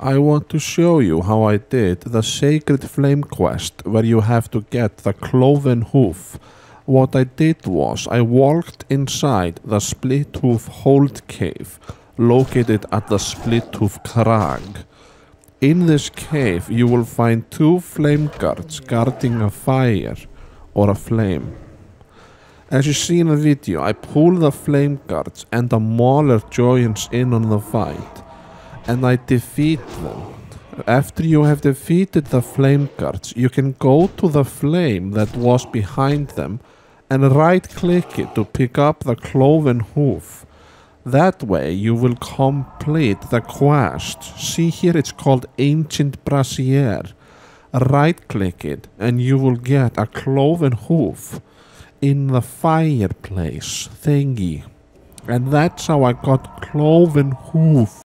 I want to show you how I did the Sacred Flame quest where you have to get the cloven hoof. What I did was I walked inside the Split Hoof Hold Cave located at the Split Hoof Crag. In this cave you will find two flame guards guarding a fire or a flame. As you see in the video, I pull the flame guards and the mauler joins in on the fight and I defeat them. After you have defeated the flame guards, you can go to the flame that was behind them and right click it to pick up the cloven hoof. That way you will complete the quest. See here it's called Ancient Brazier. Right click it and you will get a cloven hoof in the fireplace thingy. And that's how I got cloven hoof.